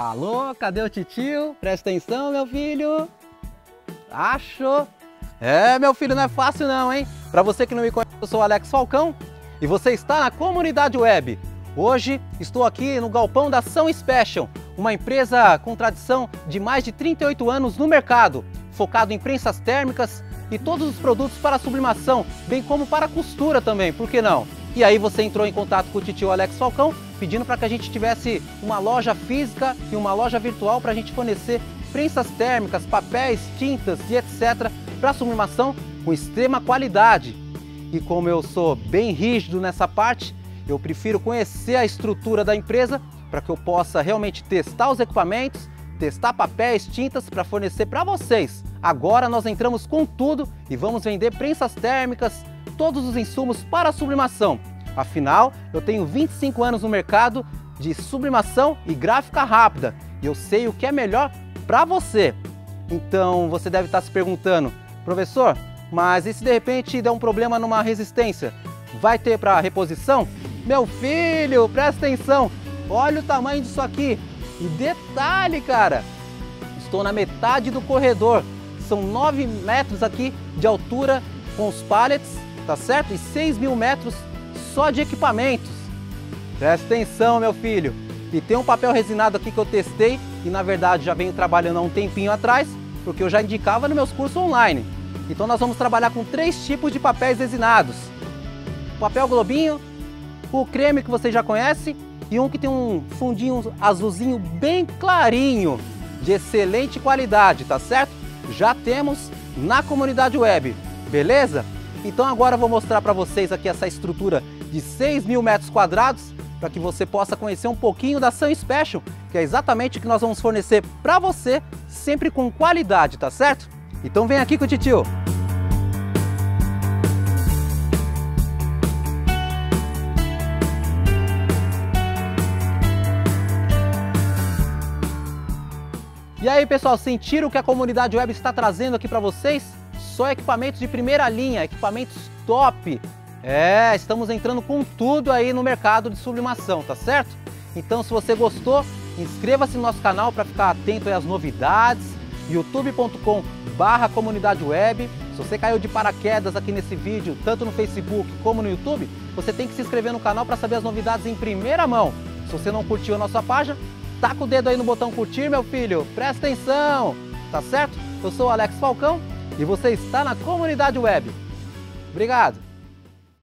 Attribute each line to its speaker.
Speaker 1: Alô, cadê o titio? Presta atenção, meu filho. Acho. É, meu filho, não é fácil não, hein? Para você que não me conhece, eu sou Alex Falcão e você está na comunidade web. Hoje estou aqui no galpão da São Special, uma empresa com tradição de mais de 38 anos no mercado, focado em prensas térmicas e todos os produtos para sublimação, bem como para costura também, por que não? E aí você entrou em contato com o titio Alex Falcão, pedindo para que a gente tivesse uma loja física e uma loja virtual para a gente fornecer prensas térmicas, papéis, tintas e etc. para sublimação com extrema qualidade. E como eu sou bem rígido nessa parte, eu prefiro conhecer a estrutura da empresa para que eu possa realmente testar os equipamentos, testar papéis, tintas para fornecer para vocês. Agora nós entramos com tudo e vamos vender prensas térmicas, todos os insumos para sublimação. Afinal, eu tenho 25 anos no mercado de sublimação e gráfica rápida e eu sei o que é melhor para você. Então você deve estar se perguntando, professor, mas e se de repente der um problema numa resistência? Vai ter para reposição? Meu filho, presta atenção, olha o tamanho disso aqui. E detalhe, cara, estou na metade do corredor, são 9 metros aqui de altura com os pallets, tá certo? E 6 mil metros só de equipamentos. Presta atenção, meu filho. E tem um papel resinado aqui que eu testei e na verdade já venho trabalhando há um tempinho atrás, porque eu já indicava nos meus cursos online. Então nós vamos trabalhar com três tipos de papéis resinados. O papel globinho, o creme que você já conhece e um que tem um fundinho azulzinho bem clarinho, de excelente qualidade, tá certo? Já temos na comunidade web, beleza? Então agora eu vou mostrar para vocês aqui essa estrutura de 6 mil metros quadrados para que você possa conhecer um pouquinho da Sun Special, que é exatamente o que nós vamos fornecer para você, sempre com qualidade, tá certo? Então vem aqui com o titio. E aí pessoal, sentiram o que a comunidade web está trazendo aqui para vocês? Só equipamentos de primeira linha, equipamentos top. É, estamos entrando com tudo aí no mercado de sublimação, tá certo? Então se você gostou, inscreva-se no nosso canal para ficar atento às novidades, youtube.com barra comunidade web. Se você caiu de paraquedas aqui nesse vídeo, tanto no Facebook como no YouTube, você tem que se inscrever no canal para saber as novidades em primeira mão. Se você não curtiu a nossa página, Taca o dedo aí no botão curtir, meu filho. Presta atenção, tá certo? Eu sou o Alex Falcão e você está na comunidade web. Obrigado.